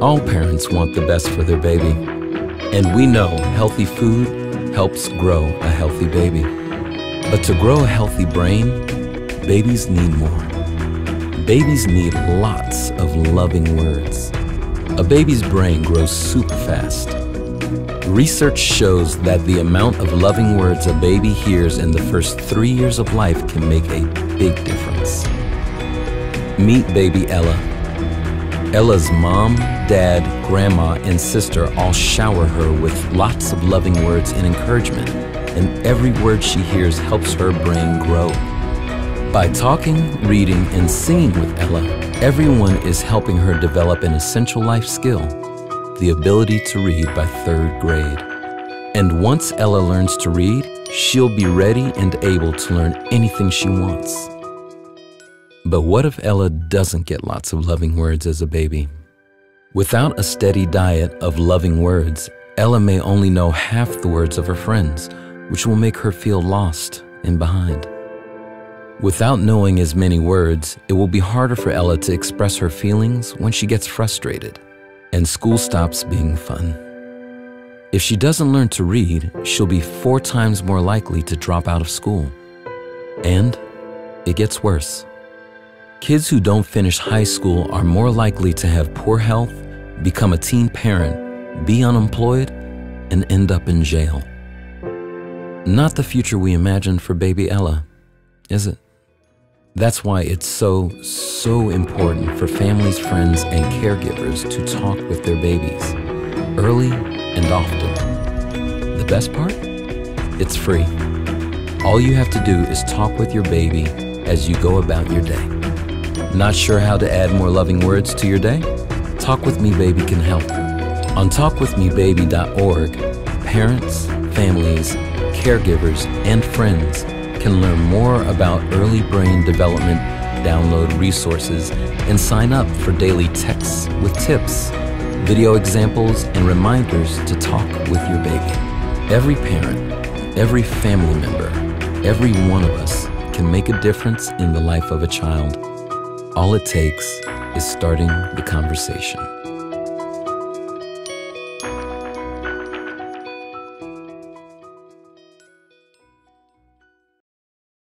All parents want the best for their baby. And we know healthy food helps grow a healthy baby. But to grow a healthy brain, babies need more. Babies need lots of loving words. A baby's brain grows super fast. Research shows that the amount of loving words a baby hears in the first three years of life can make a big difference. Meet baby Ella. Ella's mom, dad, grandma, and sister all shower her with lots of loving words and encouragement, and every word she hears helps her brain grow. By talking, reading, and singing with Ella, everyone is helping her develop an essential life skill the ability to read by third grade. And once Ella learns to read, she'll be ready and able to learn anything she wants. But what if Ella doesn't get lots of loving words as a baby? Without a steady diet of loving words, Ella may only know half the words of her friends, which will make her feel lost and behind. Without knowing as many words, it will be harder for Ella to express her feelings when she gets frustrated, and school stops being fun. If she doesn't learn to read, she'll be four times more likely to drop out of school. And it gets worse. Kids who don't finish high school are more likely to have poor health, become a teen parent, be unemployed, and end up in jail. Not the future we imagined for baby Ella, is it? That's why it's so, so important for families, friends, and caregivers to talk with their babies early and often. The best part? It's free. All you have to do is talk with your baby as you go about your day. Not sure how to add more loving words to your day? Talk With Me Baby can help. On talkwithmebaby.org, parents, families, caregivers, and friends can learn more about early brain development, download resources, and sign up for daily texts with tips, video examples, and reminders to talk with your baby. Every parent, every family member, every one of us can make a difference in the life of a child. All it takes is starting the conversation.